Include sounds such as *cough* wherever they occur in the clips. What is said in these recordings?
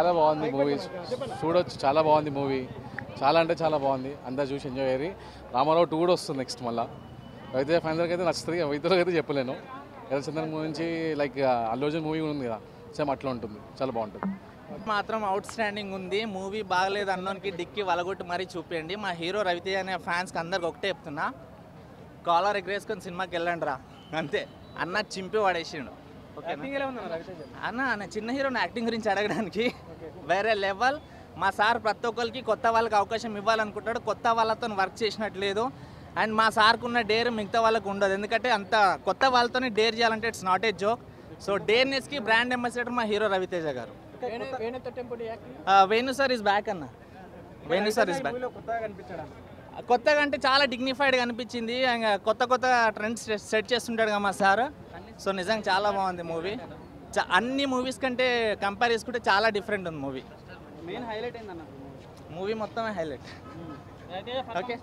చాలా బాగుంది మూవీ. చూడొచ్చు చాలా బాగుంది మూవీ. చాలా అంటే చాలా బాగుంది. అందరు చూసి ఎంజాయ్ అయ్యి రామారావు టూ కూడా వస్తుంది నెక్స్ట్ మళ్ళీ. అయితే ఫ్యాన్స్ అయితే నచ్చుతుంది. ఇతరులకు అయితే చెప్పలేను. ఎర్రచందన్ మూవీ నుంచి లైక్ అల్లు మూవీ కూడా ఉంది కదా సేమ్ అట్లా ఉంటుంది. చాలా బాగుంటుంది. మాత్రం అవుట్ స్టాండింగ్ ఉంది. మూవీ బాగలేదు అన్నోనికి డిక్కి వలగొట్టి మరీ చూపించండి మా హీరో రవితేజ అనే ఫ్యాన్స్కి అందరికి ఒకటే చెప్తున్నా. కాలర్ ఎగ్రేసుకొని సినిమాకి వెళ్ళండి రా. అంతే. అన్న చింపి పడేసిండు. అన్న అన్న చిన్న హీరోని యాక్టింగ్ గురించి అడగడానికి వేరే లెవెల్. మా సార్ ప్రతి ఒక్కరికి కొత్త వాళ్ళకి అవకాశం ఇవ్వాలనుకుంటాడు. కొత్త వాళ్ళతో వర్క్ చేసినట్లేదు అండ్ మా సార్కు ఉన్న డేర్ మిగతా వాళ్ళకు ఉండదు. ఎందుకంటే అంత కొత్త వాళ్ళతోనే డేర్ చేయాలంటే it's not a joke so డేర్నెస్కి brand ambassador మా hero Ravi Teja garu. Venu sir is back అన్న. వేణు సార్ ఇస్ బ్యాక్ కొత్తగా అంటే చాలా డిగ్నిఫైడ్గా అనిపించింది. కొత్త కొత్త ట్రెండ్స్ సెట్ చేస్తుంటాడు కదా మా సార్. సో నిజంగా చాలా బాగుంది మూవీ. అన్ని మూవీస్ కంటే కంపేర్ చేసుకుంటే చాలా డిఫరెంట్ ఉంది మూవీ. మెయిన్ హైలైట్ ఏందన్న మూవీ? మొత్తమే హైలైట్. ఓకే.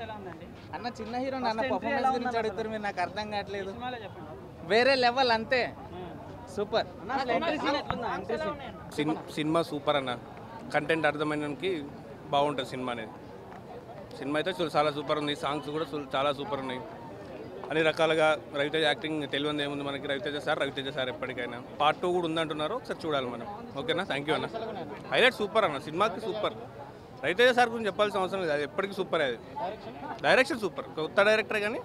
అన్న చిన్న హీరో ఎలా పర్ఫార్మెన్స్ గురించి అడుగుతారు మీరు నాకు అర్థం కావట్లేదు. వేరే లెవెల్ అంతే. సూపర్. సినిమా సూపర్ అన్న. కంటెంట్ అర్థమైనకి బాగుంటుంది సినిమా అనేది. సినిమా అయితే చూ- చాలా సూపర్ ఉంది. సాంగ్స్ కూడా చూ- చాలా సూపర్ ఉన్నాయి. అన్ని రకాలుగా రవితేజ యాక్టింగ్ తెలియదు ఏముంది మనకి? రవితేజ సార్ రవితేజ సార్ ఎప్పటికైనా. పార్ట్ టూ కూడా ఉందంటున్నారు. ఒకసారి చూడాలి మనం. ఓకేనా? థ్యాంక్ యూ అన్న. హైలైట్ సూపర్ అన్న. సినిమాకి సూపర్ రవితేజ సార్ గురించి చెప్పాల్సిన అవసరం లేదు. అది ఎప్పటికీ సూపర్ అది. డైరెక్షన్ సూపర్ కొత్త డైరెక్టర్ కానీ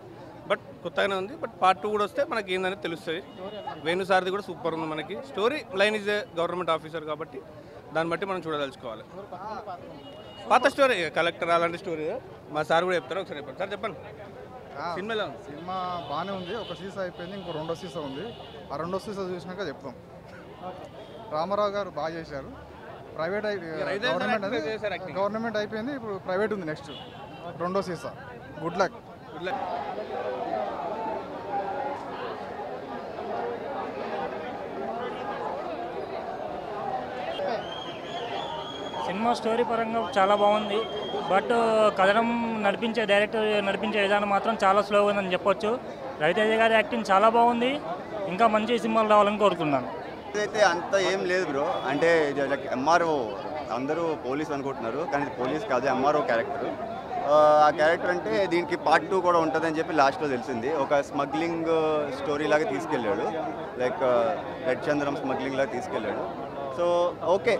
బట్ కొత్తగానే ఉంది. బట్ పార్ట్ టూ కూడా వస్తే మనకి ఏందనేది తెలుస్తుంది. వేణు సార్ది కూడా సూపర్ ఉంది మనకి. Story line is a government officer కాబట్టి దాన్ని బట్టి మనం చూడదలుచుకోవాలి. పాత స్టోరీ కలెక్టర్ అలాంటి స్టోరీ మా సార్ కూడా చెప్తారు. ఒకసారి చెప్పండి. సార్ చెప్పండి. సినిమా ఎలా ఉంది సినిమా బాగానే ఉంది. ఒక సీసా అయిపోయింది ఇంకో రెండో సీసా ఉంది. ఆ రెండో సీసా చూసినాక చెప్తాం. రామారావు గారు బాగా చేశారు. Private government. గవర్నమెంట్ అయిపోయింది. ఇప్పుడు ప్రైవేట్ ఉంది నెక్స్ట్. రెండో సీసా. Good luck. సినిమా స్టోరీ పరంగా చాలా బాగుంది. బట్ కథనం నడిపించే డైరెక్టర్ నడిపించే విధానం మాత్రం చాలా స్లోగా ఉందని చెప్పొచ్చు. రవితేజ గారి యాక్టింగ్ చాలా బాగుంది. ఇంకా మంచి సినిమాలు రావాలని కోరుతున్నాను. అయితే అంత ఏం లేదు బ్రో. అంటే ఎంఆర్ఓ అందరూ పోలీస్ అనుకుంటున్నారు. కానీ పోలీస్ కాదు ఎంఆర్ఓ క్యారెక్టర్ ఆ క్యారెక్టర్ అంటే దీనికి పార్ట్ టూ కూడా ఉంటుందని చెప్పి లాస్ట్లో తెలిసింది. ఒక స్మగ్లింగ్ స్టోరీ లాగా తీసుకెళ్ళాడు. లైక్ రెడ్ చంద్రం స్మగ్లింగ్ లాగా తీసుకెళ్ళాడు. So okay.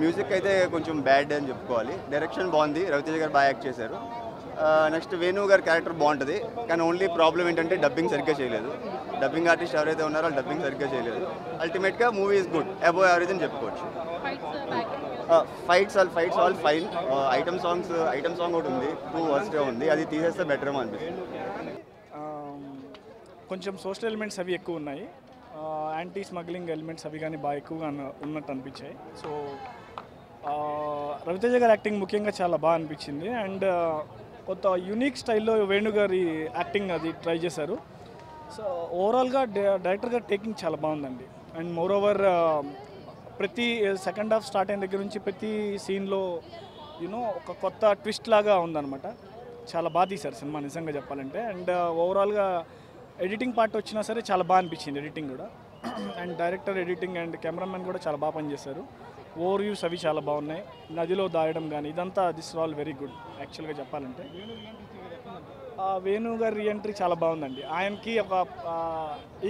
మ్యూజిక్ అయితే కొంచెం బ్యాడ్ అని చెప్పుకోవాలి. డైరెక్షన్ బాగుంది. రవితేజ గారు బాగా యాక్ట్ చేశారు. నెక్స్ట్ వేణు గారి క్యారెక్టర్ బాగుంటుంది. కానీ ఓన్లీ ప్రాబ్లం ఏంటంటే డబ్బింగ్ సరిగ్గా చేయలేదు. డబ్బింగ్ ఆర్టిస్ట్ ఎవరైతే ఉన్నారో వాళ్ళు డబ్బింగ్ సరిగ్గా చేయలేదు. అల్టిమేట్గా movie is good. Above average అని చెప్పుకోవచ్చు. Fights all fights all fine. Item songs item song ఒకటి ఉంది. టూ వర్స్ట్గా ఉంది. అది తీసేస్తే బెటర్ అనిపిస్తుంది. కొంచెం సోషల్ ఎలిమెంట్స్ అవి ఎక్కువ ఉన్నాయి. యాంటీ స్మగ్లింగ్ ఎలిమెంట్స్ అవి కానీ బాగా ఎక్కువగా ఉన్నట్టు అనిపించాయి. సో రవితేజ గారి యాక్టింగ్ ముఖ్యంగా చాలా బాగా అనిపించింది. అండ్ కొత్త యూనిక్ స్టైల్లో వేణు గారి యాక్టింగ్ అది ట్రై చేశారు. సో ఓవరాల్గా డైరెక్టర్ గారి టేకింగ్ చాలా బాగుందండి. అండ్ మోర్ ఓవర్ ప్రతి సెకండ్ హాఫ్ స్టార్ట్ అయిన దగ్గర నుంచి ప్రతి సీన్లో యూనో ఒక కొత్త ట్విస్ట్ లాగా ఉందన్నమాట. చాలా బాగా తీశారు సినిమా నిజంగా చెప్పాలంటే. అండ్ ఓవరాల్గా ఎడిటింగ్ పార్ట్ వచ్చినా సరే చాలా బాగా అనిపించింది ఎడిటింగ్ కూడా. And director editing and cameraman కూడా చాలా బాగా పనిచేశారు. ఓవర్ వ్యూస్ అవి చాలా బాగున్నాయి. నదిలో దాయడం కానీ ఇదంతా దిస్ ఆల్ వెరీ గుడ్ యాక్చువల్గా చెప్పాలంటే. వేణు గారి రీఎంట్రీ చాలా బాగుందండి. ఆయనకి ఒక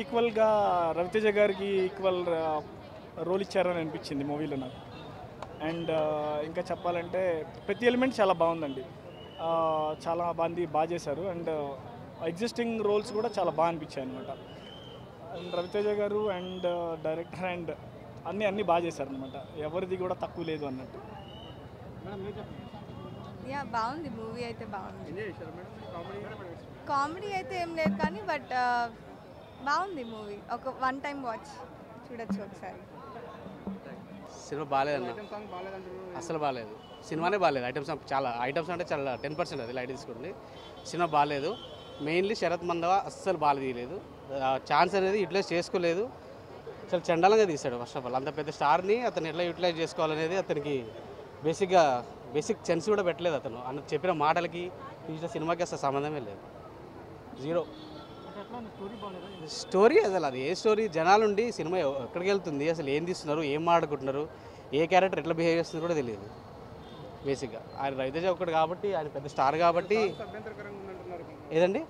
ఈక్వల్గా రవితేజ గారికి ఈక్వల్ రోల్ ఇచ్చారని అనిపించింది మూవీలో నాకు. అండ్ ఇంకా చెప్పాలంటే ప్రతి ఎలిమెంట్ చాలా బాగుందండి. చాలా మంది బాగా చేశారు. అండ్ ఎగ్జిస్టింగ్ రోల్స్ కూడా చాలా బాగా అనిపించాయి అనమాట అండ్ రవితేజ గారు అండ్ డైరెక్టర్ అండ్ అన్నీ అన్నీ బాగా చేశారు అనమాట ఎవరిది కూడా తక్కువ లేదు అన్నట్టు. యా బాగుంది. మూవీ అయితే బాగుంది. కామెడీ అయితే ఏం లేదు కానీ బట్ బాగుంది మూవీ ఒక వన్ టైం వాచ్ చూడొచ్చు ఒకసారి. సినిమా బాగాలేదన్న. అసలు బాగాలేదు. సినిమానే బాగాలేదు. ఐటమ్స్ చాలా ఐటమ్స్ అంటే చాలా టెన్ పర్సెంట్ అది లైట్ తీసుకోండి సినిమా బాగాలేదు. మెయిన్లీ శరత్ మందవ అస్సలు బాగా తీయలేదు. ఛాన్స్ అనేది యూటిలైజ్ చేసుకోలేదు. చాలా చండాలంగా తీశాడు ఫస్ట్ ఆఫ్ ఆల్. అంత పెద్ద స్టార్ని అతను ఎట్లా యూటిలైజ్ చేసుకోవాలనేది అతనికి బేసిక్గా బేసిక్ సెన్స్ కూడా పెట్టలేదు అతను. అన్న చెప్పిన మాటలకి తీసిన సినిమాకి అసలు సంబంధమే లేదు. జీరో. స్టోరీ అసలు అది ఏ స్టోరీ? జనాలుండి సినిమా ఎక్కడికి వెళ్తుంది? అసలు ఏం తీస్తున్నారు? ఏం ఆడుకుంటున్నారు ఏ క్యారెక్టర్ ఎట్లా బిహేవ్ చేస్తుందో కూడా తెలియదు. బేసిక్గా. ఆయన రవితేజ ఒక్కడు కాబట్టి ఆయన పెద్ద స్టార్ కాబట్టి ఏదండి?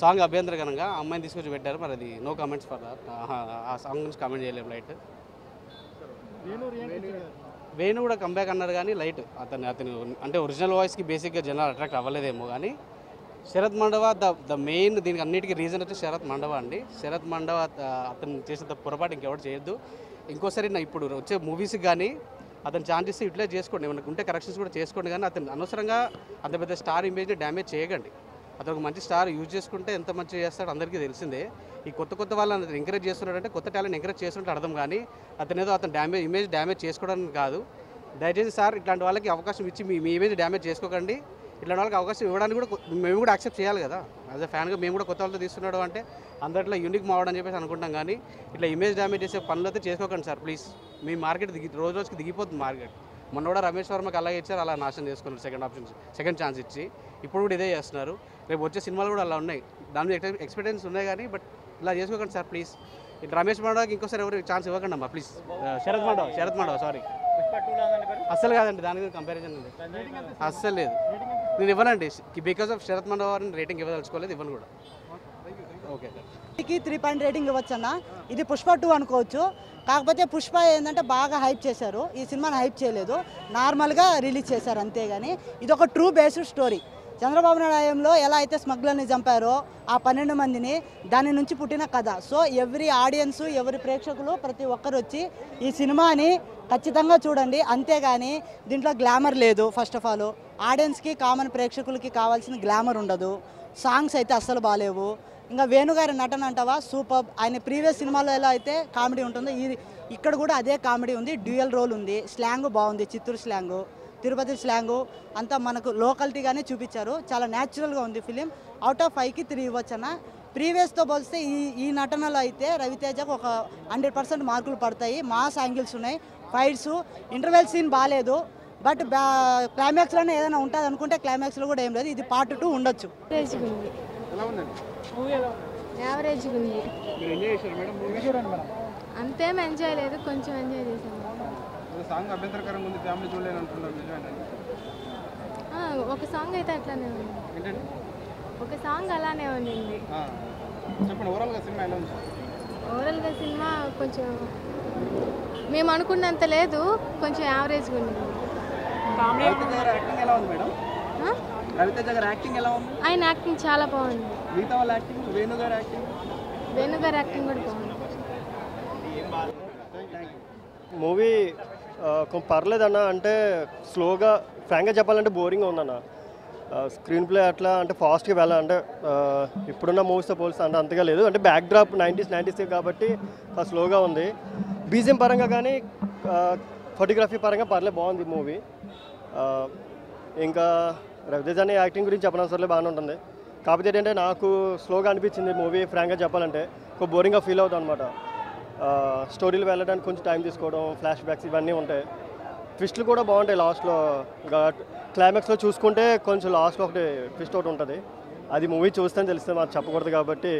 సాంగ్ అభ్యంతరకరంగా అమ్మాయిని తీసుకొచ్చి పెట్టారు. మరి అది నో కామెంట్స్ ఫర్ ఆ సాంగ్ గురించి కామెంట్ చేయలేము లైట్ వేణు కూడా కంబ్యాక్ అన్నారు కానీ లైట్ అతను అతను అంటే ఒరిజినల్ వాయిస్కి బేసిక్గా జనాలు అట్రాక్ట్ అవ్వలేదేమో కానీ Sarath Mandava the the main దీనికి అన్నిటికీ రీజన్ వచ్చి శరత్ మండవ అండి. శరత్ మండవ అతను చేసిన పొరపాటు ఇంకెవరు చేయొద్దు. ఇంకోసారి నా ఇప్పుడు వచ్చే మూవీస్కి కానీ అతను ఛాన్స్ ఇస్తే యూటిలైజ్ చేసుకోండి. ఏమైనా ఉంటే కరెక్షన్స్ కూడా చేసుకోండి కానీ అతను అనవసరంగా అంత పెద్ద స్టార్ ఇమేజ్ని డ్యామేజ్ చేయకండి. అతను ఒక మంచి స్టార్ యూజ్ చేసుకుంటే ఎంత మంచి చేస్తాడో అందరికీ తెలిసిందే. ఈ కొత్త కొత్త వాళ్ళని ఎంకరేజ్ చేస్తున్నాడంటే కొత్త టాలెంట్ ఎంకరేజ్ చేస్తుంటే అర్థం కానీ అతను ఏదో అతను డ్యామేజ్ ఇమేజ్ డ్యామేజ్ చేసుకోవడానికి కాదు. దయచేసి సార్ ఇట్లాంటి వాళ్ళకి అవకాశం ఇచ్చి మీ మీ ఇమేజ్ డ్యామేజ్ చేసుకోకండి. ఇట్లాంటి వాళ్ళకి అవకాశం ఇవ్వడానికి కూడా మేము కూడా యాక్సెప్ట్ చేయాలి కదా. యాజ్ అ ఫ్యాన్గా మేము కూడా కొత్త వాళ్ళతో తీస్తున్నాడు అంటే అందరిలో యూనిక్ మావడం చెప్పేసి అనుకుంటాం కానీ ఇట్లా ఇమేజ్ డ్యామేజ్ చేసే పనులు అయితే చేసుకోకండి సార్ ప్లీజ్ మీ మార్కెట్ దిగి రోజు రోజుకి దిగిపోతుంది మార్కెట్ మొన్న కూడా రమేష్ వర్మకి అలాగే ఇచ్చారు అలా నాశనం చేసుకున్నారు సెకండ్ ఆప్షన్ సెకండ్ ఛాన్స్ ఇచ్చి. ఇప్పుడు కూడా ఇదే చేస్తున్నారు. రేపు వచ్చే సినిమాలు కూడా అలా ఉన్నాయి. దాని మీద ఎక్స్పీరియన్స్ ఉన్నాయి కానీ బట్ ఇలా చేసుకోకండి సార్ ప్లీజ్. రమేష్ మాడవకి ఇంకోసారి ఎవరు ఛాన్స్ ఇవ్వకండి అమ్మా ప్లీజ్. శరత్ మాడవ శరత్ మాడవ సారీ అస్సలు కాదండి దాని మీద కంపారిజన్ ఉంది అస్సలు లేదు. నేను ఇవ్వనండి because of Sarath Mandava rating ఇవ్వదలుచుకోలేదు ఇవ్వను కూడా. ఓకే త్రీ పాయింట్ రేటింగ్ ఇవ్వచ్చు అన్న ఇది పుష్ప టూ అనుకోవచ్చు. కాకపోతే పుష్ప ఏంటంటే బాగా హైప్ చేశారు. ఈ సినిమాని హైప్ చేయలేదు. నార్మల్గా రిలీజ్ చేశారు అంతేగాని. ఇది ఒక true based story Chandrababu Naidu హయాంలో ఎలా అయితే స్మగ్లర్ని చంపారో ఆ పన్నెండు మందిని దాని నుంచి పుట్టిన కథ. సో ఎవరి ఆడియన్స్ ఎవరి ప్రేక్షకులు ప్రతి ఒక్కరు వచ్చి ఈ సినిమాని ఖచ్చితంగా చూడండి. అంతేగాని దీంట్లో గ్లామర్ లేదు ఫస్ట్ ఆఫ్ ఆల్. ఆడియన్స్కి కామన్ ప్రేక్షకులకి కావాల్సిన గ్లామర్ ఉండదు. సాంగ్స్ అయితే అస్సలు బాగాలేవు ఇంకా వేణుగారి నటన అంటావా? సూపర్. ఆయన ప్రీవియస్ సినిమాలో ఎలా అయితే కామెడీ ఉంటుందో ఇది ఇక్కడ కూడా అదే కామెడీ ఉంది. డ్యూయల్ రోల్ ఉంది. స్లాంగ్ బాగుంది. చిత్తూరు స్లాంగు. తిరుపతి స్లాంగు అంతా మనకు లోకల్టీగానే చూపించారు. చాలా న్యాచురల్గా ఉంది ఫిలిం. అవుట్ ఆఫ్ ఫైవ్కి త్రీ ఇవ్వచ్చు అన్న. ప్రీవియస్తో పోలిస్తే ఈ ఈ నటనలో అయితే రవితేజకు ఒక హండ్రెడ్ పర్సెంట్ మార్కులు పడతాయి. మాస్ యాంగిల్స్ ఉన్నాయి. ఫైట్స్ ఇంటర్వెల్ సీన్ బాగాలేదు బట్ క్లైమాక్స్లోనే ఏదైనా ఉంటుంది అనుకుంటే క్లైమాక్స్లో కూడా ఏం లేదు. ఇది పార్ట్ టూ ఉండొచ్చు. ఉంది. మేడం? అంతేం ఎంజాయ్ లేదు. కొంచెం ఎంజాయ్ చేసాము సాంగ్ అభ్యంతరకరంగా ఉంది ఫ్యామిలీ చూడలేని అంటున్నారు నిజమేనండి ఆ, ఒక సాంగ్ అయితే అట్లానే ఉంది. ఏంటండి? ఒక సాంగ్ అలానే ఉండింది. ఆ, చెప్పండి ఓవరాల్గా సినిమా ఎలా ఉంది? ఓవరాల్గా సినిమా కొంచెం మేము అనుకున్నంత లేదు కొంచెం యావరేజ్గా ఉంది. ఎలా ఉంది మేడం? ఆ? రవితేజ గారి యాక్టింగ్ ఎలా ఉంది? ఆయన యాక్టింగ్ చాలా బాగుంది. మిగతా వాళ్ళ యాక్టింగ్ వేణు గారి యాక్టింగ్ వేణు గారి యాక్టింగ్ కూడా బాగుంది. మూవీ పర్లేదన్న అంటే స్లోగా ఫ్రాంక్గా చెప్పాలంటే బోరింగ్ ఉందన్న. స్క్రీన్ ప్లే అట్లా అంటే ఫాస్ట్గా వెళ్ళాలి అంటే ఇప్పుడున్న మూవీస్తో పోలిస్తే అంటే అంతగా లేదు. అంటే బ్యాక్ డ్రాప్ నైంటీస్ నైంటీస్ కాబట్టి స్లోగా ఉంది. బీజిఎం పరంగా కానీ ఫోటోగ్రఫీ పరంగా పర్లేదు బాగుంది మూవీ. ఇంకా రవితేజ్ అనే యాక్టింగ్ గురించి చెప్పనవసరం బాగానే ఉంటుంది. కాకపోతే ఏంటంటే నాకు స్లోగా అనిపించింది మూవీ ఫ్రాంక్గా చెప్పాలంటే. ఒక బోరింగ్గా ఫీల్ అవుతుంది అనమాట స్టోరీలు వెళ్ళడానికి కొంచెం టైం తీసుకోవడం ఫ్లాష్ బ్యాక్స్ ఇవన్నీ ఉంటాయి. ట్విస్ట్లు కూడా బాగుంటాయి లాస్ట్లో. క్లైమాక్స్లో చూసుకుంటే కొంచెం లాస్ట్లో ఒకటి ట్విస్ట్ ఒకటి ఉంటుంది. అది మూవీ చూస్తే తెలిస్తే మాకు చెప్పకూడదు కాబట్టి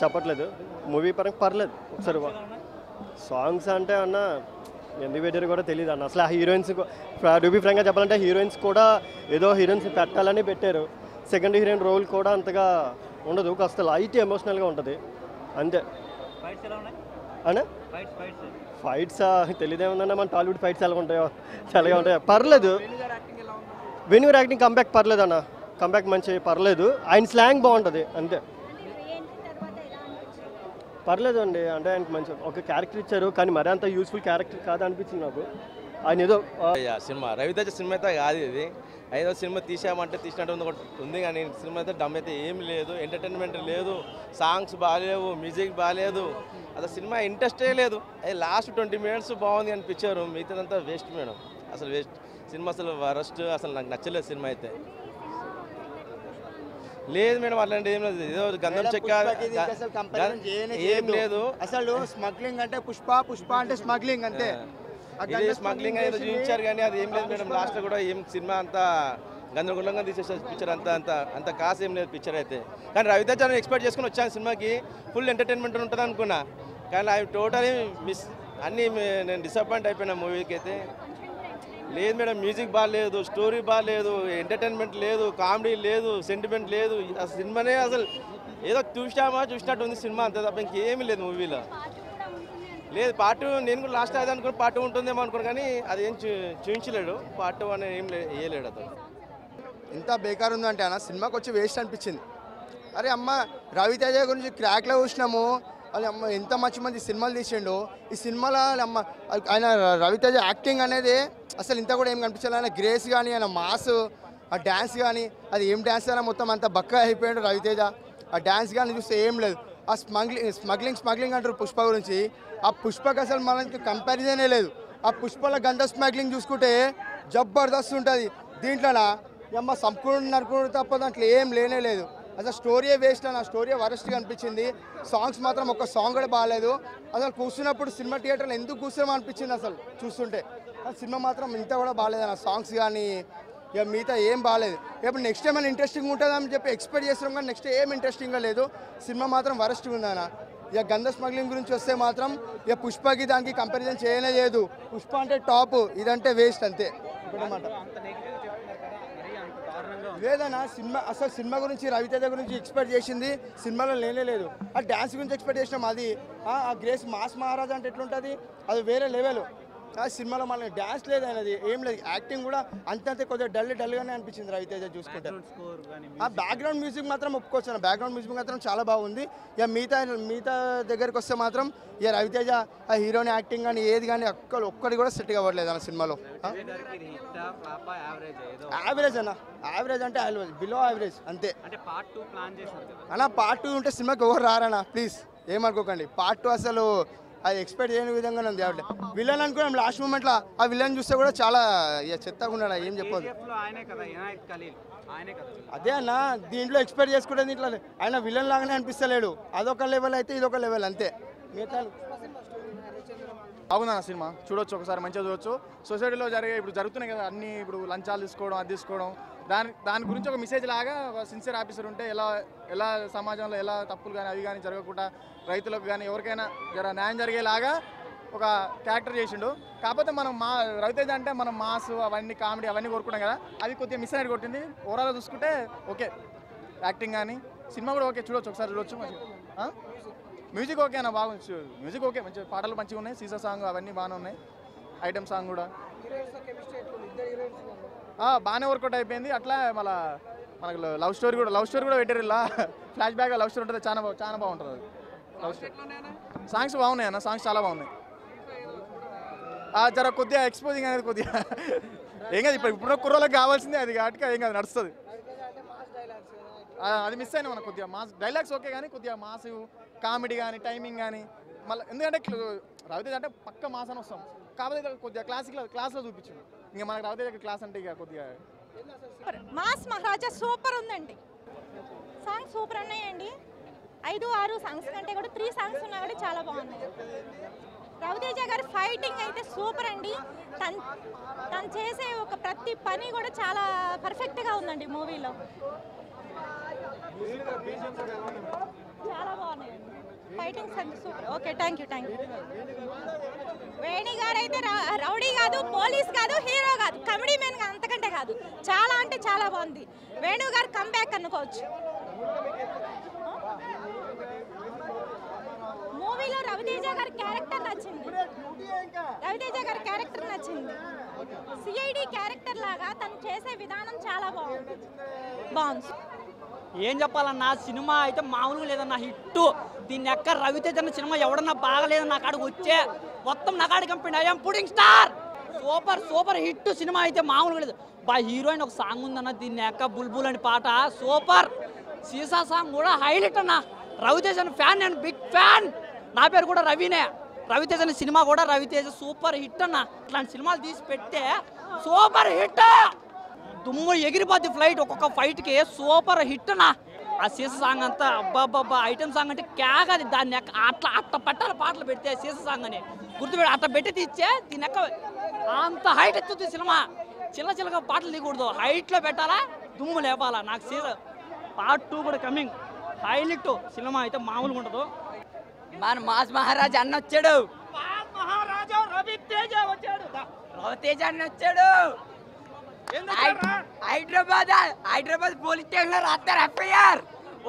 చెప్పట్లేదు. మూవీ పరంగా పర్లేదు ఒకసారి సాంగ్స్ అంటే అన్న ఎందుకు పెట్టారు కూడా తెలియదు అన్న. అసలు ఆ హీరోయిన్స్ రూబీ ఫ్రాంక్గా చెప్పాలంటే హీరోయిన్స్ కూడా ఏదో హీరోయిన్స్ పెట్టాలని పెట్టారు. సెకండ్ హీరోయిన్ రోల్ కూడా అంతగా ఉండదు కాస్త లైట్ ఎమోషనల్గా ఉంటుంది. అంతే. అనే ఫైట్స్ తెలియదేముందన్న మన టాలీవుడ్ ఫైట్స్ ఎలా ఉంటాయో? చాలా ఉంటాయో. పర్లేదు. వెన్యూర్ యాక్టింగ్ కంబ్యాక్ పర్లేదు అన్న. కంబ్యాక్ మంచి పర్లేదు. ఆయన స్లాంగ్ బాగుంటుంది అంతే. పర్లేదు అండి. అంటే ఆయనకి మంచి ఒక క్యారెక్టర్ ఇచ్చారు కానీ మరీ అంత యూస్ఫుల్ క్యారెక్టర్ కాదు అనిపించింది నాకు. ఆయన ఏదో సినిమా. రవితేజ సినిమా అయితే కాదు ఇది. ఏదో సినిమా తీసామంటే తీసినట్టు ఉంది ఒకటి ఉంది కానీ సినిమా అయితే డమ్ అయితే ఏం లేదు ఎంటర్టైన్మెంట్ లేదు సాంగ్స్ బాగాలేవు మ్యూజిక్ బాగాలేదు అసలు సినిమా ఇంట్రెస్టే లేదు. అది లాస్ట్ ట్వంటీ మినిట్స్ బాగుంది అనిపించారు. మిగతాదంతా వేస్ట్ మేడం. అసలు వేస్ట్ సినిమా అసలు వరస్ట్ అసలు నాకు నచ్చలేదు సినిమా అయితే. లేదు మేడం అట్లాంటి ఏం లేదు. ఏదో గంధం చెక్క ఏం లేదు. అసలు స్మగ్లింగ్ అంటే పుష్ప పుష్ప అంటే స్మగ్లింగ్ అంతే. ఇది స్మగ్లింగ్ అనేది. చూపించారు కానీ అది ఏం లేదు మేడం. లాస్ట్లో కూడా ఏం సినిమా అంతా గందరగోళంగా తీసేసారు పిక్చర్ అంతా అంత అంత కాసు ఏం లేదు పిక్చర్ అయితే. కానీ రవితేజ ఎక్స్పెక్ట్ చేసుకుని వచ్చాను సినిమాకి. ఫుల్ ఎంటర్టైన్మెంట్ ఉంటుంది అనుకున్నా. కానీ అవి టోటలీ మిస్ అన్నీ నేను డిసప్పాయింట్ అయిపోయినా మూవీకి అయితే. లేదు మేడం మ్యూజిక్ బాగాలేదు స్టోరీ బాగాలేదు ఎంటర్టైన్మెంట్ లేదు కామెడీ లేదు సెంటిమెంట్ లేదు ఆ సినిమానే అసలు ఏదో చూసామా చూసినట్టు ఉంది సినిమా అంతే తప్ప ఇంకేమీ లేదు మూవీలో లేదు పార్ట్ నేను కూడా లాస్ట్ అది అనుకుని పార్ట్ ఉంటుందేమో అనుకున్నాను కానీ అది ఏం చూ చూపించలేడు పార్ట్ వన్ ఏం వేయలేడు అతను. ఎంత బేకార్ ఉందంటే అన్న సినిమాకి వచ్చి వేస్ట్ అనిపించింది. అరే అమ్మ రవితేజ గురించి క్రాక్లో చూసినాము. అది అమ్మ ఎంత మంచి మంచి సినిమాలు తీసిండు. ఈ సినిమాలో అమ్మ ఆయన రవితేజ యాక్టింగ్ అనేది అసలు ఇంత కూడా ఏం కనిపించాలి ఆయన గ్రేస్ కానీ ఆయన మాస్ ఆ డ్యాన్స్ కానీ అది ఏం డ్యాన్స్ అయినా మొత్తం అంత బక్క అయిపోయాడు రవితేజ ఆ డ్యాన్స్ కానీ చూస్తే ఏం లేదు. ఆ స్మగ్లింగ్ స్మగ్లింగ్ స్మగ్లింగ్ అంటారు పుష్ప గురించి. ఆ పుష్పకి అసలు మనకి కంపారిజనే లేదు. ఆ పుష్పల గంధ స్మగ్లింగ్ చూసుకుంటే జబర్దస్త్ ఉంటుంది. దీంట్లోనా? అమ్మ సంపూర్ణ నరుకుడు తప్ప దాంట్లో ఏం లేనే లేదు. అసలు స్టోరీయే వేస్ట్ అని ఆ స్టోరీ వరస్ట్గా అనిపించింది. సాంగ్స్ మాత్రం ఒక సాంగ్ కూడా బాగాలేదు. అసలు కూర్చున్నప్పుడు సినిమా థియేటర్లో ఎందుకు కూర్చోమో అనిపించింది అసలు చూస్తుంటే. ఆ సినిమా మాత్రం ఇంత కూడా బాగాలేదు సాంగ్స్ కానీ ఇక మిగతా ఏం బాగాలేదు ఇప్పుడు నెక్స్ట్ ఏమైనా ఇంట్రెస్టింగ్ ఉంటుందని చెప్పి ఎక్స్పెక్ట్ చేస్తున్నాం కానీ నెక్స్ట్ ఏం ఇంట్రెస్టింగ్గా లేదు. సినిమా మాత్రం వరస్ట్ ఉందన్న ఇక గంధ స్మగ్లింగ్ గురించి వస్తే మాత్రం ఇక పుష్పకి దానికి కంపారిజన్ చేయనే లేదు. పుష్ప అంటే టాప్ ఇదంటే వేస్ట్ అంతే. ఒకటమాట లేదన్నా సినిమా అసలు సినిమా గురించి రవితేజ గురించి ఎక్స్పెక్ట్ చేసింది సినిమాలో లేనే లేదు. ఆ డ్యాన్స్ గురించి ఎక్స్పెక్ట్ చేసినాం అది. ఆ గ్రేస్ మాస్ మహారాజ్ అంటే ఎట్లుంటుంది? అది వేరే లెవెల్ సినిమాలో మళ్ళీ డ్యాన్స్ లేదు అనేది ఏం లేదు. యాక్టింగ్ కూడా అంతంతే కొద్దిగా డల్ డల్గానే అనిపించింది రవితేజ చూసుకుంటే. ఆ బ్యాక్గ్రౌండ్ మ్యూజిక్ మాత్రం ఒప్పుకోవచ్చు బ్యాక్గ్రౌండ్ మ్యూజిక్ మాత్రం చాలా బాగుంది. ఇక మిగతా మిగతా దగ్గరికి వస్తే మాత్రం ఇక రవితేజ ఆ హీరోని యాక్టింగ్ కానీ ఏది కానీ ఒక్కరు ఒక్కటి కూడా సెట్ కావట్లేదు అన్న సినిమాలో. ఆ? యావరేజ్ అన్న. యావరేజ్ అంటే యావరేజ్ బిలో యావరేజ్ అంతే. అంటే పార్ట్ టూ ప్లాన్ చేశారు కదా. అన్న పార్ట్ టూ ఉంటే సినిమాకి ఎవరు రారన్నా ప్లీజ్. ఏమనుకోకండి. పార్ట్ టూ అసలు అది ఎక్స్పెక్ట్ చేయని విధంగా ఉంది. కాబట్టి విలన్ అనుకున్నాం లాస్ట్ మూమెంట్లో ఆ విలన్ చూస్తే కూడా చాలా చెత్తగా ఉన్నాడు ఏం చెప్పదు అదే అన్న దీంట్లో ఎక్స్పెక్ట్ చేసుకుంటే దీంట్లో ఆయన విలన్ లాగానే అనిపిస్తలేడు. అదొక లెవెల్ అయితే ఇదొక లెవెల్ అంతే. మిగతా బాగుందన్న సినిమా. చూడొచ్చు ఒకసారి మంచిగా చూడొచ్చు. సొసైటీలో జరిగే ఇప్పుడు జరుగుతున్నాయి కదా అన్ని ఇప్పుడు లంచాలు తీసుకోవడం అది తీసుకోవడం. దాని దాని గురించి ఒక మెసేజ్ లాగా సిన్సియర్ ఆఫీసర్ ఉంటే ఎలా ఎలా సమాజంలో ఎలా తప్పులు కానీ అవి కానీ జరగకుండా రైతులకు కానీ ఎవరికైనా జర న్యాయం జరిగేలాగా ఒక క్యారెక్టర్ చేసిండు. కాకపోతే మనం మా రవితేజ అంటే మనం మాస్ అవన్నీ కామెడీ అవన్నీ కోరుకున్నాం కదా అది కొద్దిగా మిస్ అయినట్టు కొట్టింది. ఓవరాల్ చూసుకుంటే ఓకే. యాక్టింగ్ కానీ సినిమా కూడా ఓకే చూడొచ్చు ఒకసారి చూడొచ్చు మ్యూజిక్ ఓకే అన్న బాగుంది. మ్యూజిక్ ఓకే మంచి పాటలు మంచిగా ఉన్నాయి. సీసా సాంగ్ అవన్నీ బాగానే ఉన్నాయి. ఐటమ్ సాంగ్ కూడా. బాగానే వర్కౌట్ అయిపోయింది. అట్లా మళ్ళా మనకు లవ్ స్టోరీ కూడా లవ్ స్టోరీ కూడా పెట్టారు ఇలా. ఫ్లాష్ బ్యాక్ లవ్ స్టోరీ ఉంటుంది. చాలా బాగు చాలా బాగుంటుంది అది. లవ్ స్టోరీ సాంగ్స్ బాగున్నాయి అన్న సాంగ్స్ చాలా బాగున్నాయి. ఆ, జర కొద్దిగా ఎక్స్పోజింగ్ అనేది కొద్దిగా ఏం కాదు ఇప్పుడు ఇప్పుడు కుర్రోళ్ళకి కావాల్సిందే అది కాబట్టి ఏం కాదు నడుస్తుంది. అది మిస్ అయినా మనకు కొద్దిగా. మాస్ డైలాగ్స్ ఓకే కానీ కొద్దిగా మాస్ కామెడీ కానీ టైమింగ్ కానీ మళ్ళీ ఎందుకంటే రవితేజ్ అంటే పక్క మాస్ అని వస్తాం. కాకపోతే కొద్దిగా క్లాసిక్లో క్లాస్లో చూపించాడు. ఇంకా మనకు రవితేజ క్లాస్ అంటే ఇక కొద్దిగా మాస్ మహారాజా సూపర్ ఉందండి. సాంగ్స్ సూపర్ ఉన్నాయండి. ఐదు ఆరు సాంగ్స్ కంటే కూడా త్రీ సాంగ్స్ ఉన్నా కూడా చాలా బాగున్నాయి. రవితేజ గారి ఫైటింగ్ అయితే సూపర్ అండి. తను తను చేసే ఒక ప్రతి పని కూడా చాలా పర్ఫెక్ట్గా ఉందండి మూవీలో చాలా బాగున్నాయి ఫైటింగ్స్ అండి super. Okay thank you thank you Veni అయితే రౌడీ కాదు పోలీస్ కాదు హీరో కాదు కమెడీ మ్యాన్ అంతకంటే కాదు. చాలా అంటే చాలా బాగుంది. వేణు గారు కంబ్యాక్ అనుకోవచ్చు. మూవీలో రవితేజ గారి క్యారెక్టర్ నచ్చింది. రవితేజ గారి క్యారెక్టర్ నచ్చింది. సిఐడి క్యారెక్టర్ లాగా తను చేసే విధానం చాలా బాగుంది. బాగుంది. ఏం చెప్పాలన్నా సినిమా అయితే మామూలుగా లేదన్న హిట్ దీన్ని ఎక్క రవితేజ అన్న సినిమా ఎవడన్నా బాగలేదన్న నా కాడికి వచ్చే మొత్తం నా కాడికి company I'm pudding star. Super super hit cinema అయితే మామూలుగా లేదు. బా హీరోయిన్ ఒక సాంగ్ ఉందన్న దీన్ని ఎక్క బుల్బుల్ అని పాట. సూపర్. సీసా సాంగ్ కూడా హైలైట్ అన్న. రవితేజ ఫ్యాన్ నేను బిగ్ ఫ్యాన్. నా పేరు కూడా రవినే. రవితేజ అనే సినిమా కూడా రవితేజ సూపర్ హిట్ అన్న. ఇట్లాంటి సినిమాలు తీసి పెట్టే సూపర్ హిట్. దుమ్ము ఎగిరిపోద్ది ఫ్లైట్. ఒక్కొక్క ఫైట్కి సూపర్ హిట్ నా. ఆ సీస సాంగ్ అంతా అబ్బాబ్బా ఐటమ్ సాంగ్ అంటే క్యాగ్ అది దాన్ని ఎక్క- అట్లా అట్ట పట్టాల పాటలు పెడితే సీస సాంగ్ అని గుర్తుపెట్టి అట్ట పెట్టి తీస్తే దీని ఎక్క అంత హైట్ ఎత్తుతుంది సినిమా. చిల్ల చిల్లగా పాటలు తీయకూడదు. హైట్లో పెట్టాలా దుమ్ము లేపాలా. నాకు సీస పార్ట్ టూ కూడా కమింగ్. హైలైట్ సినిమా అయితే మామూలుగా ఉండదు. మన మాస్ మహారాజ్ అన్న వచ్చాడు. రవితేజ అన్న వచ్చాడు. హైదరాబాద్ హైదరాబాద్ పోలీస్ స్టేషన్లో రాస్తారు ఎఫ్ఐఆర్.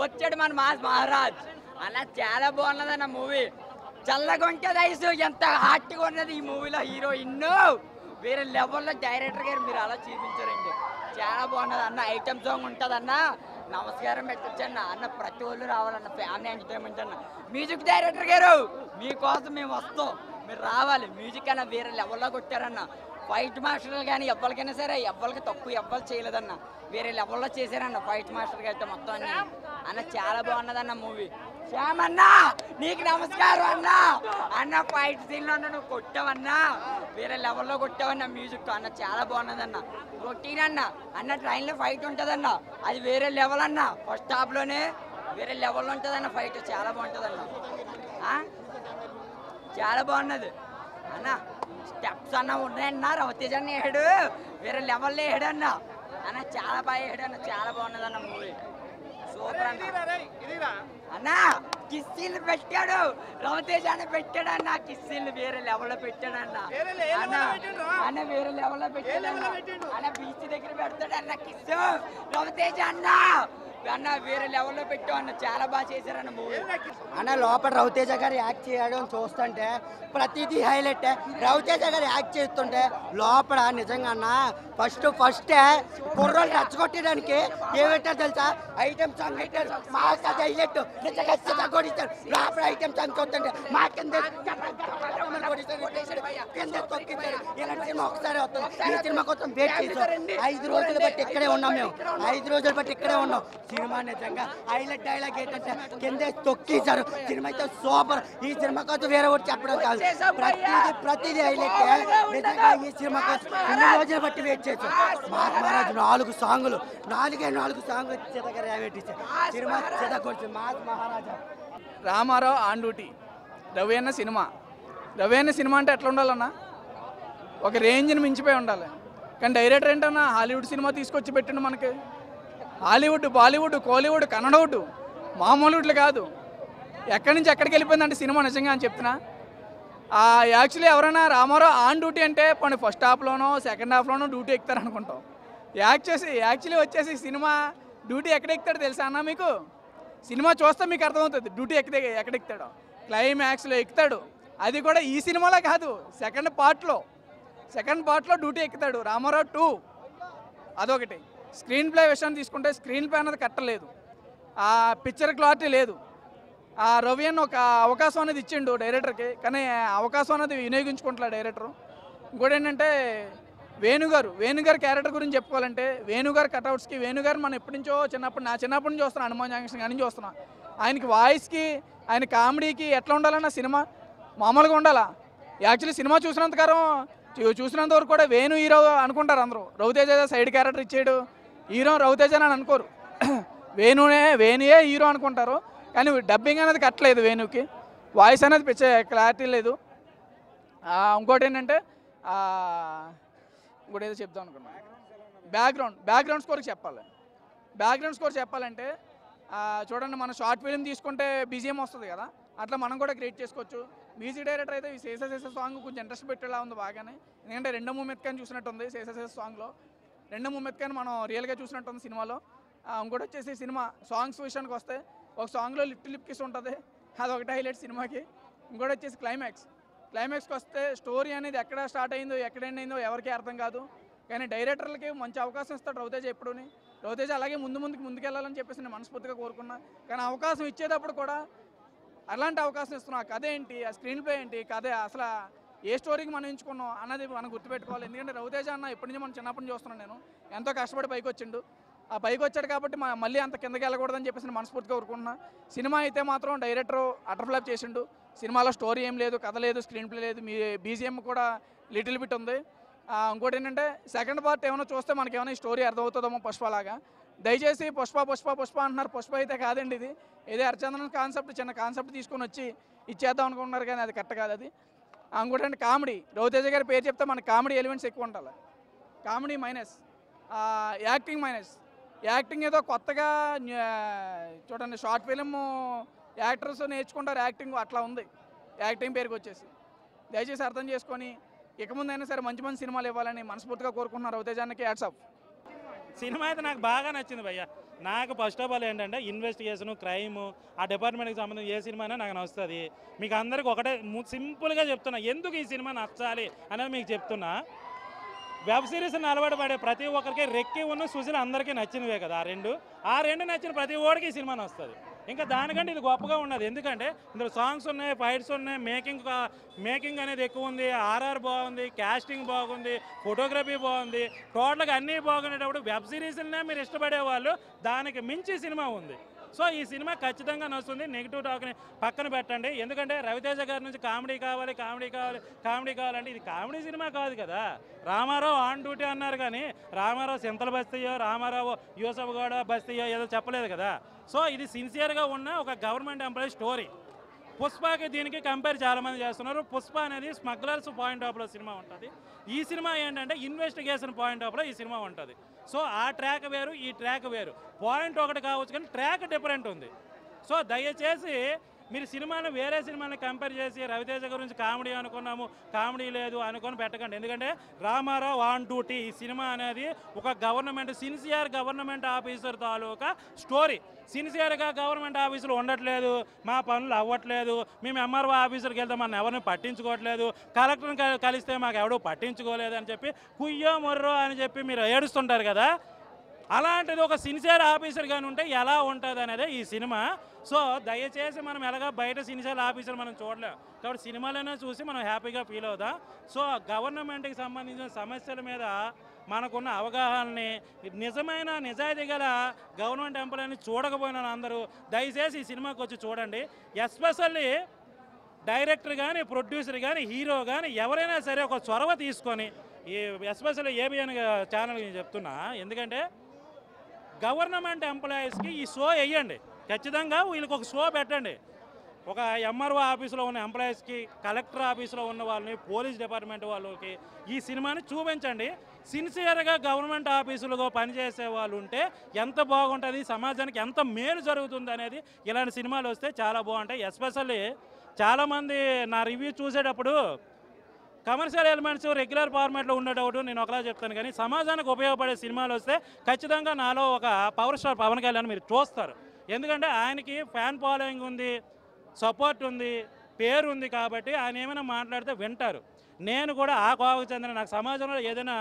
వచ్చాడు మన మాస్ మహారాజ్. అలా చాలా బాగున్నదన్న మూవీ. చల్లగా ఉంటుంది ఐసు ఎంత హాట్గా ఉన్నది ఈ మూవీలో హీరోయిన్ వేరే లెవెల్లో డైరెక్టర్ గారు మీరు అలా చూపించారండి. చాలా బాగున్నది అన్న ఐటమ్ సాంగ్ ఉంటుంది అన్న నమస్కారం పెట్టచ్చన్న. అన్న అన్న ప్రతి ఒళ్ళు రావాలన్న ఫ్యామిలీ ఎంటర్టైన్మెంట్ అన్న. మ్యూజిక్ డైరెక్టర్ గారు మీకోసం మేము వస్తాం. మీరు రావాలి. మ్యూజిక్ అన్న వేరే లెవెల్లో కొట్టారన్న. ఫైట్ మాస్టర్లు కానీ ఎవ్వరికైనా సరే ఎవ్వరికి తక్కువ ఎవ్వరు చేయలేదన్న. వేరే లెవెల్లో చేశారన్న ఫైట్ మాస్టర్ అయితే మొత్తం అన్ని. అన్న చాలా బాగున్నదన్న మూవీ. శ్యామ్ అన్న నీకు నమస్కారం అన్న. అన్న ఫైట్ సీన్లో నువ్వు కొట్టావన్నా. వేరే లెవెల్లో కొట్టావన్న మ్యూజిక్ అన్న చాలా బాగున్నదన్న రొటీన్ అన్న. అన్న ట్రైన్లో ఫైట్ ఉంటుందన్న. అది వేరే లెవెల్ అన్న. ఫస్ట్ స్టాప్లోనే వేరే లెవెల్లో ఉంటుందన్న ఫైట్. చాలా బాగుంటుందన్న. చాలా బాగున్నది. అన్న స్టెప్స్ అన్న ఉన్నాయన్న రవతేజ్ అన్న వేయడు వేరే లెవెల్లో వేయడు అన్న అన్న చాలా బాగా వేయడు అన్న చాలా బాగున్నది అన్న. మూవీ సూపర్ అన్న అన్న కిస్సీలు పెట్టాడు. రవతేజ్ అన్న పెట్టాడు అన్న కిస్సీలు వేరే లెవెల్లో పెట్టాడు అన్న అన్న వేరే లెవెల్లో పెట్టాడు అన్న బీచ్ దగ్గర పెడతాడు అన్న కిస్ రవతేజ్ అన్న అన్న వేరే లెవెల్లో పెట్టావు అన్న చాలా బాగా చేశారన్న మూవీ. అన్న లోపల రవితేజ గారు యాక్ట్ చేయడం చూస్తుంటే ప్రతిదీ హైలైట్ రవితేజ గారు యాక్ట్ చేస్తుంటే లోపల నిజంగా అన్న ఫస్ట్ ఫస్టే కుర్రోళ్ళు రెచ్చగొట్టడానికి ఏమిటారు తెలుసా? ఐటమ్ సాంగ్ పెట్టారు మా కథ హైలైట్ నిజంగా కొడిస్తారు. లోపల ఐటమ్ సాంగ్ చూస్తుంటే మా కింద కింద ఇలాంటి సినిమా ఒకసారి వస్తుంది. ఈ సినిమా కోసం వెయిట్ ఐదు రోజులు బట్టి ఇక్కడే ఉన్నాం మేము. ఐదు రోజులు బట్టి ఇక్కడే ఉన్నాం. సినిమా నిజంగా హైలైట్ డైలాగ్ ఏంటంటే కిందే తొక్కేశారు. సినిమా అయితే సూపర్. ఈ సినిమా కోసం వేరే ఒకటి చెప్పడం కాదు. ప్రతిదీ ప్రతిదీ హైలైట్. నిజంగా ఈ సినిమా కోసం ఎన్ని రోజులు బట్టి వెయిట్ చేసాం మహారాజు నాలుగు సాంగులు నాలుగే నాలుగు సాంగులు చితక రేవెట్టించారు సినిమా చితకొచ్చి mass Maharaja. Ramarao on duty Ravi అన్న సినిమా. రవి అన్న సినిమా అంటే ఎట్లా ఉండాలన్నా? ఒక రేంజ్ని మించిపోయి ఉండాలి. కానీ డైరెక్టర్ ఏంటన్నా హాలీవుడ్ సినిమా తీసుకొచ్చి పెట్టిండు మనకి. హాలీవుడ్ బాలీవుడ్ కోలీవుడ్ కన్నడవుడ్ మామూలుడ్లు కాదు. ఎక్కడి నుంచి ఎక్కడికి వెళ్ళిపోయిందంటే సినిమా నిజంగా అని చెప్తున్నా. యాక్చువల్లీ ఎవరైనా రామారావు ఆన్ డ్యూటీ అంటే పోనీ ఫస్ట్ హాఫ్లోనో సెకండ్ హాఫ్లోనో డ్యూటీ ఎక్కుతారు అనుకుంటాం యాక్ట్ చేసి యాక్చువల్లీ వచ్చేసి సినిమా డ్యూటీ ఎక్కడ ఎక్కుతాడు తెలుసా అన్న మీకు? సినిమా చూస్తే మీకు అర్థమవుతుంది డ్యూటీ ఎక్కడ ఎక్కడ ఎక్కుతాడో. క్లైమాక్స్లో ఎక్కుతాడు. అది కూడా ఈ సినిమాలో కాదు సెకండ్ పార్ట్లో. సెకండ్ పార్ట్లో డ్యూటీ ఎక్కుతాడు రామారావు టూ. అదొకటి. స్క్రీన్ ప్లే విషయం తీసుకుంటే స్క్రీన్ ప్లే అనేది కట్టలేదు. ఆ పిక్చర్ క్లారిటీ లేదు. ఆ రవియన్ ఒక అవకాశం అనేది ఇచ్చిండు డైరెక్టర్కి కానీ అవకాశం అనేది వినియోగించుకుంటలే డైరెక్టర్. ఇంకోటి ఏంటంటే వేణుగారు వేణుగారు క్యారెక్టర్ గురించి చెప్పుకోవాలంటే వేణుగారు కటౌట్స్కి వేణుగారు మనం ఎప్పటి నుంచో చిన్నప్పుడు నా చిన్నప్పటి నుంచి చూస్తున్నాను హనుమాన్ జంక్షన్ కానీ చూస్తున్నా. ఆయనకి వాయిస్కి ఆయన కామెడీకి ఎట్లా ఉండాలన్న సినిమా? మామూలుగా ఉండాలా? యాక్చువల్లీ సినిమా చూసినంతకారం చూసినంత వరకు కూడా వేణు హీరో అనుకుంటారు అందరూ. రవితేజ సైడ్ క్యారెక్టర్ ఇచ్చాడు. హీరో రవితేజ అని అనుకోరు. *clears throat* వేణునే వేణుయే హీరో అనుకుంటారు. కానీ డబ్బింగ్ అనేది కట్టలేదు వేణుకి. వాయిస్ అనేది పిచ్చే క్లారిటీ లేదు. ఇంకోటి ఏంటంటే ఇంకోటి ఏదో చెప్దాం అనుకున్నా. బ్యాక్గ్రౌండ్ బ్యాక్గ్రౌండ్ స్కోర్ చెప్పాలి. బ్యాక్గ్రౌండ్ స్కోర్ చెప్పాలంటే చూడండి మనం షార్ట్ ఫిల్మ్ తీసుకుంటే బీజిఎం వస్తుంది కదా. అట్లా మనం కూడా క్రియేట్ చేసుకోవచ్చు. మ్యూజిక్ డైరెక్టర్ అయితే ఈ శేష శేష సాంగ్ కొంచెం ఇంట్రెస్ట్ పెట్టేలా ఉంది బాగానే. ఎందుకంటే రెండో కానీ చూసినట్టుంది శేష శేష సాంగ్లో. రెండో ముమ్మెత్కాని మనం రియల్గా చూసినట్టుంది సినిమాలో. ఇంకోటి వచ్చేసి సినిమా సాంగ్స్ విషయానికి వస్తే ఒక సాంగ్లో లిప్ లిప్కిస్ ఉంటుంది. అది ఒకటి హైలైట్ సినిమాకి. ఇంకోటి వచ్చేసి క్లైమాక్స్ క్లైమాక్స్కి వస్తే స్టోరీ అనేది ఎక్కడ స్టార్ట్ అయిందో ఎక్కడ ఎండ్ అయిందో ఎవరికీ అర్థం కాదు. కానీ డైరెక్టర్లకి మంచి అవకాశం ఇస్తాడు రవితేజ ఎప్పుడుని. రవితేజ అలాగే ముందు ముందుకు ముందుకెళ్ళాలని చెప్పేసి నేను మనస్ఫూర్తిగా కోరుకున్నా. కానీ అవకాశం ఇచ్చేటప్పుడు కూడా అలాంటి అవకాశం ఇస్తున్నాం ఆ కథ ఏంటి? ఆ స్క్రీన్ ప్లే ఏంటి? కథ అసలు ఏ స్టోరీకి మనం ఎంచుకున్నాం అన్నది మనం గుర్తుపెట్టుకోవాలి. ఎందుకంటే రవితేజ అన్న ఎప్పటి నుంచి మనం చిన్నప్పటి నుంచి చూస్తున్నాను నేను. ఎంతో కష్టపడి పైకి వచ్చిండు. ఆ పైకి వచ్చాడు కాబట్టి మా- మళ్ళీ అంత కిందకి వెళ్ళకూడదని చెప్పేసి నేను మనస్ఫూర్తిగా కోరుకుంటున్నా. సినిమా అయితే మాత్రం డైరెక్టర్ అటర్ఫ్లాప్ చేసిండు. సినిమాలో స్టోరీ ఏం లేదు కథ లేదు స్క్రీన్ ప్లే లేదు. మీ బీజిఎం కూడా లిటిల్ బిట్ ఉంది. ఇంకోటి ఏంటంటే సెకండ్ పార్ట్ ఏమైనా చూస్తే మనకేమైనా ఈ స్టోరీ అర్థమవుతుందేమో పుష్పలాగా. దయచేసి పుష్ప పుష్ప పుష్ప అంటున్నారు. పుష్ప అయితే కాదండి ఇది. ఏదో హరిచంద్రన్ కాన్సెప్ట్ చిన్న కాన్సెప్ట్ తీసుకొని వచ్చి ఇచ్చేద్దాం అనుకుంటున్నారు కానీ అది కరెక్ట్ కాదు అది. ఆ, కామెడీ. రవితేజ గారి పేరు చెప్తే మన కామెడీ ఎలిమెంట్స్ ఎక్కువ ఉండాలి. Comedy minus. Acting minus. Acting ఏదో కొత్తగా చూడండి షార్ట్ ఫిలిం యాక్టర్స్ నేర్చుకుంటారు యాక్టింగ్ అట్లా ఉంది. యాక్టింగ్ పేరుకి వచ్చేసి. దయచేసి అర్థం చేసుకొని ఇక ముందైనా సరే మంచి మంచి సినిమాలు ఇవ్వాలని మనస్ఫూర్తిగా కోరుకుంటున్నారు రవితేజానికి యాడ్స్ ఆఫ్. సినిమా అయితే నాకు బాగా నచ్చింది భయ్య. నాకు ఫస్ట్ ఆఫ్ ఆల్ ఏంటంటే ఇన్వెస్టిగేషన్ క్రైమ్ ఆ డిపార్ట్మెంట్కి సంబంధించి ఏ సినిమా అయినా నాకు నచ్చుతుంది. మీకు అందరికి ఒకటే సింపుల్గా చెప్తున్నా ఎందుకు ఈ సినిమా నచ్చాలి అనేది మీకు చెప్తున్నా. వెబ్ సిరీస్ అలవాటు పడే ప్రతి ఒక్కరికి రెక్కి ఉన్న సుశీల్ అందరికీ నచ్చినవే కదా ఆ రెండు. ఆ రెండు నచ్చిన ప్రతి ఓడికి ఈ సినిమా నచ్చుతుంది. ఇంకా దానికంటే ఇది గొప్పగా ఉన్నది. ఎందుకంటే ఇందులో సాంగ్స్ ఉన్నాయి ఫైట్స్ ఉన్నాయి మేకింగ్ మేకింగ్ అనేది ఎక్కువ ఉంది ఆర్ఆర్ బాగుంది క్యాస్టింగ్ బాగుంది ఫోటోగ్రఫీ బాగుంది. టోటల్గా అన్నీ బాగుండేటప్పుడు వెబ్ సిరీస్లనే మీరు ఇష్టపడే వాళ్ళు దానికి మించి సినిమా ఉంది. సో ఈ సినిమా ఖచ్చితంగా నచ్చుతుంది. నెగిటివ్ టాక్ని పక్కన పెట్టండి. ఎందుకంటే రవితేజ గారి నుంచి కామెడీ కావాలి కామెడీ కావాలి కామెడీ కావాలంటే ఇది కామెడీ సినిమా కాదు కదా. రామారావు ఆన్ డ్యూటీ అన్నారు కానీ రామారావు సింతల బస్తీయో రామారావు యూసఫ్ గౌడ బస్తీయో ఏదో చెప్పలేదు కదా. సో ఇది సిన్సియర్గా ఉన్న ఒక గవర్నమెంట్ ఎంప్లాయీ స్టోరీ పుష్పకి దీనికి కంపేర్ చాలామంది చేస్తున్నారు. పుష్ప అనేది స్మగ్లర్స్ పాయింట్ ఆఫ్లో సినిమా ఉంటుంది. ఈ సినిమా ఏంటంటే ఇన్వెస్టిగేషన్ పాయింట్ ఆఫ్లో ఈ సినిమా ఉంటుంది. సో ఆ ట్రాక్ వేరు ఈ ట్రాక్ వేరు. పాయింట్ ఒకటి కావచ్చు కానీ ట్రాక్ డిఫరెంట్ ఉంది. సో దయచేసి మీరు సినిమాను వేరే సినిమాని కంపేర్ చేసి రవితేజ గురించి కామెడీ అనుకున్నాము కామెడీ లేదు అనుకొని పెట్టకండి. ఎందుకంటే రామారావు ఆన్ డ్యూటీ ఈ సినిమా అనేది ఒక గవర్నమెంట్ సిన్సియర్ గవర్నమెంట్ ఆఫీసర్ తాలూకా స్టోరీ సిన్సియర్గా గవర్నమెంట్ ఆఫీసులు ఉండట్లేదు మా పనులు అవ్వట్లేదు మేము ఎంఆర్ఓ ఆఫీసర్కి వెళ్తే మన ఎవరిని పట్టించుకోవట్లేదు కలెక్టర్ని కలిస్తే మాకు ఎవడూ పట్టించుకోలేదు అని చెప్పి కుయ్యో మొర్రో అని చెప్పి మీరు ఏడుస్తుంటారు కదా? అలాంటిది ఒక సిన్సియర్ ఆఫీసర్ కానీ ఉంటే ఎలా ఉంటుంది అనేది ఈ సినిమా. సో దయచేసి మనం ఎలాగా బయట సిన్సియర్ ఆఫీసర్ మనం చూడలేం. కాబట్టి సినిమాలోనే చూసి మనం హ్యాపీగా ఫీల్ అవుదాం. సో గవర్నమెంట్కి సంబంధించిన సమస్యల మీద మనకున్న అవగాహనని నిజమైన నిజాయితీ గల గవర్నమెంట్ ఎంప్లాయీని చూడకపోయిన అందరూ దయచేసి ఈ సినిమాకి వచ్చి చూడండి. ఎస్పెషల్లీ డైరెక్టర్ కానీ ప్రొడ్యూసర్ కానీ హీరో కానీ ఎవరైనా సరే ఒక చొరవ తీసుకొని ఈ ఎస్పెషల్లీ ఏబిఎన్ ఛానల్ చెప్తున్నా. ఎందుకంటే గవర్నమెంట్ ఎంప్లాయీస్కి ఈ షో వేయండి ఖచ్చితంగా వీళ్ళకి ఒక షో పెట్టండి. ఒక ఎంఆర్ఓ ఆఫీసులో ఉన్న ఎంప్లాయీస్కి కలెక్టర్ ఆఫీసులో ఉన్న వాళ్ళని పోలీస్ డిపార్ట్మెంట్ వాళ్ళకి ఈ సినిమాని చూపించండి. సిన్సియర్గా గవర్నమెంట్ ఆఫీసులుగా పనిచేసే వాళ్ళు ఉంటే ఎంత బాగుంటుంది సమాజానికి ఎంత మేలు జరుగుతుంది అనేది ఇలాంటి సినిమాలు వస్తే చాలా బాగుంటాయి. ఎస్పెషల్లీ చాలామంది నా రివ్యూ చూసేటప్పుడు కమర్షియల్ ఎలిమెంట్స్ రెగ్యులర్ ఫార్మాట్లో ఉండేటప్పుడు నేను ఒకలా చెప్తాను. కానీ సమాజానికి ఉపయోగపడే సినిమాలు వస్తే ఖచ్చితంగా నాలో ఒక పవర్ స్టార్ పవన్ కళ్యాణ్ మీరు చూస్తారు. ఎందుకంటే ఆయనకి ఫ్యాన్ ఫాలోయింగ్ ఉంది సపోర్ట్ ఉంది పేరు ఉంది కాబట్టి ఆయన ఏమైనా మాట్లాడితే వింటారు. నేను కూడా ఆ కోవకు చెందిన నాకు సమాజంలో ఏదైనా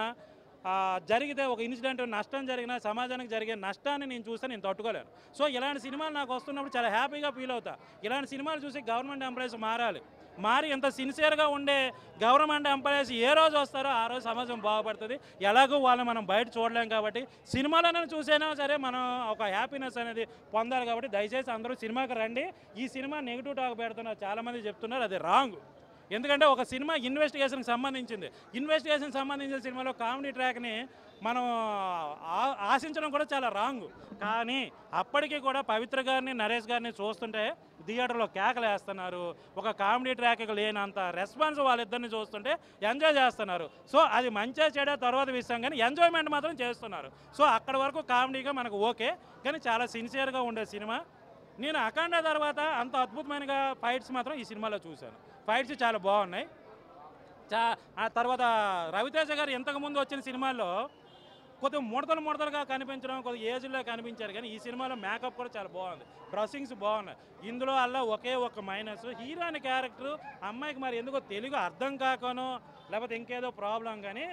జరిగితే ఒక ఇన్సిడెంట్ నష్టం జరిగినా సమాజానికి జరిగే నష్టాన్ని నేను చూస్తే నేను తట్టుకోలేను. సో ఇలాంటి సినిమాలు నాకు వస్తున్నప్పుడు చాలా హ్యాపీగా ఫీల్ అవుతా. ఇలాంటి సినిమాలు చూసి గవర్నమెంట్ ఎంప్లాయీస్ మారాలి. మారి ఎంత సిన్సియర్గా ఉండే గవర్నమెంట్ ఎంప్లాయీస్ ఏ రోజు వస్తారో ఆ రోజు సమాజం బాగుపడుతుంది. ఎలాగో వాళ్ళని మనం బయట చూడలేం కాబట్టి సినిమాలను చూసైనా సరే మనం ఒక హ్యాపీనెస్ అనేది పొందాలి కాబట్టి దయచేసి అందరూ సినిమాకి రండి. ఈ సినిమా నెగిటివ్ టాక్ పెడుతున్నారు చాలామంది చెప్తున్నారు అది రాంగ్ ఎందుకంటే ఒక సినిమా ఇన్వెస్టిగేషన్కి సంబంధించింది. ఇన్వెస్టిగేషన్ సంబంధించిన సినిమాలో కామెడీ ట్రాక్ని మనం ఆ- ఆశించడం కూడా చాలా రాంగ్. కానీ అప్పటికి కూడా పవిత్ర గారిని నరేష్ గారిని చూస్తుంటే థియేటర్లో కేకలు వేస్తున్నారు. ఒక కామెడీ ట్రాక్ లేనంత రెస్పాన్స్ వాళ్ళిద్దరిని చూస్తుంటే ఎంజాయ్ చేస్తున్నారు. సో అది మంచిగా చేయడా తర్వాత విషయం కానీ ఎంజాయ్మెంట్ మాత్రం చేస్తున్నారు. సో అక్కడ వరకు కామెడీగా మనకు ఓకే కానీ చాలా సిన్సియర్గా ఉండే సినిమా. నేను అఖండ తర్వాత అంత అద్భుతమైన ఫైట్స్ మాత్రం ఈ సినిమాలో చూశాను. ఫైట్స్ చాలా బాగున్నాయి. చా తర్వాత రవితేజ గారు ఇంతకుముందు వచ్చిన సినిమాల్లో కొద్దిగా ముడతలు ముడతలుగా కనిపించడం కొద్దిగా ఏజ్లో కనిపించారు కానీ ఈ సినిమాలో మేకప్ కూడా చాలా బాగుంది. డ్రెస్సింగ్స్ బాగున్నాయి. ఇందులో అలా ఒకే ఒక మైనస్ హీరోయిన్ క్యారెక్టర్ అమ్మాయికి మరి ఎందుకో తెలుగు అర్థం కాకనో లేకపోతే ఇంకేదో ప్రాబ్లం కానీ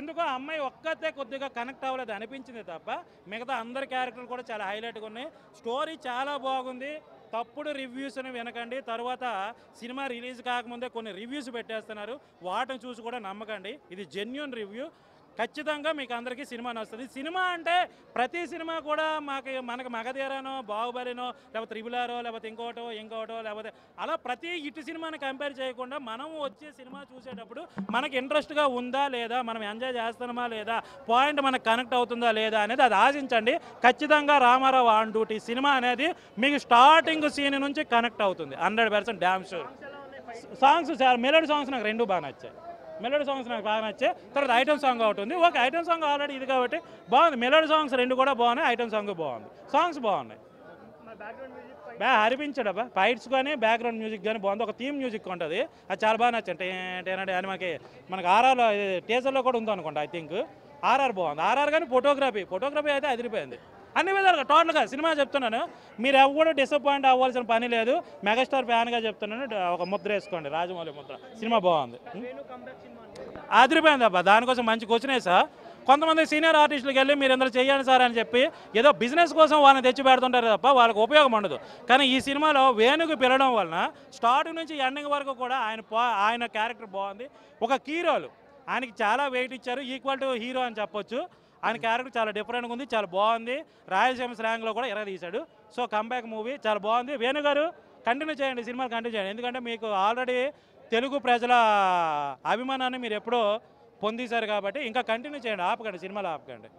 ఎందుకో ఆ అమ్మాయి ఒక్కతే కొద్దిగా కనెక్ట్ అవ్వలేదు అనిపించింది తప్ప మిగతా అందరి క్యారెక్టర్లు కూడా చాలా హైలైట్గా ఉన్నాయి. స్టోరీ చాలా బాగుంది. తప్పుడు రివ్యూస్ని వినకండి. తర్వాత సినిమా రిలీజ్ కాకముందే కొన్ని రివ్యూస్ పెట్టేస్తున్నారు. వాటిని చూసి కూడా నమ్మకండి. ఇది జెన్యున్ రివ్యూ ఖచ్చితంగా మీకు అందరికీ సినిమా నచ్చుతుంది. సినిమా అంటే ప్రతి సినిమా కూడా మాకు మనకు మగధీరానో బాహుబలినో లేకపోతే త్రిబులారో లేకపోతే ఇంకోటో ఇంకోటో లేకపోతే అలా ప్రతి ఇటు సినిమాని కంపేర్ చేయకుండా మనం వచ్చే సినిమా చూసేటప్పుడు మనకి ఇంట్రెస్ట్గా ఉందా లేదా మనం ఎంజాయ్ చేస్తున్నామా లేదా పాయింట్ మనకు కనెక్ట్ అవుతుందా లేదా అనేది అది ఆశించండి. ఖచ్చితంగా రామారావు ఆన్ డ్యూటీ సినిమా అనేది మీకు స్టార్టింగ్ సీన్ నుంచి కనెక్ట్ అవుతుంది. Hundred percent damn sure. Songs sir melody songs నాకు రెండు బాగా నచ్చాయి. మెలోడీ సాంగ్స్ నాకు బాగా నచ్చాయి తర్వాత ఐటమ్ సాంగ్ ఒకటి ఉంది. ఓకే ఐటమ్ సాంగ్ ఆల్రెడీ ఇది కాబట్టి బాగుంది. మెలోడీ సాంగ్స్ రెండు కూడా బాగున్నాయి ఐటమ్ సాంగ్ బాగుంది. సాంగ్స్ బాగున్నాయి. బాగా అనిపించాడు ఫైట్స్ కానీ బ్యాక్గ్రౌండ్ మ్యూజిక్ కానీ బాగుంది. ఒక థీమ్ మ్యూజిక్ ఉంటుంది. అది చాలా బాగా నచ్చింది ఏంటంటే అని మనకి మనకి ఆర్ఆర్లో టీజర్లో కూడా ఉందనుకోండి ఐ థింక్ ఆర్ఆర్ బాగుంది. ఆర్ఆర్ కానీ ఫోటోగ్రఫీ ఫోటోగ్రఫీ అయితే అదిరిపోయింది. అన్ని విధాలుగా టోటల్గా సినిమా చెప్తున్నాను. మీరు ఎవరు డిసప్పాయింట్ అవ్వాల్సిన పని లేదు. మెగాస్టార్ ఫ్యాన్గా చెప్తున్నాను. ఒక ముద్ర వేసుకోండి. రాజమౌళి ముద్ర. సినిమా బాగుంది. అదిరిపోయింది అబ్బా. దానికోసం మంచి క్వశ్చన్ సార్ కొంతమంది సీనియర్ ఆర్టిస్టులకు వెళ్ళి మీరు ఇందులో చేయండి సార్ అని చెప్పి ఏదో బిజినెస్ కోసం వాళ్ళని తెచ్చి పెడుతుంటారు తప్ప వాళ్ళకి ఉపయోగం ఉండదు. కానీ ఈ సినిమాలో వేణుకు పిలవడం వలన స్టార్టింగ్ నుంచి ఎండింగ్ వరకు కూడా ఆయన ఆయన క్యారెక్టర్ బాగుంది. ఒక హీరోలు ఆయనకి చాలా వెయిట్ ఇచ్చారు. ఈక్వల్ టు హీరో అని చెప్పొచ్చు. ఆయన క్యారెక్టర్ చాలా డిఫరెంట్గా ఉంది చాలా బాగుంది. రాయలసీమ స్లాంగ్లో కూడా ఎర్ర తీశాడు. సో కంబ్యాక్ మూవీ చాలా బాగుంది. వేణుగారు కంటిన్యూ చేయండి సినిమాలు కంటిన్యూ చేయండి. ఎందుకంటే మీకు ఆల్రెడీ తెలుగు ప్రజల అభిమానాన్ని మీరు ఎప్పుడో పొందేశారు కాబట్టి ఇంకా కంటిన్యూ చేయండి ఆపకండి సినిమాలు ఆపకండి.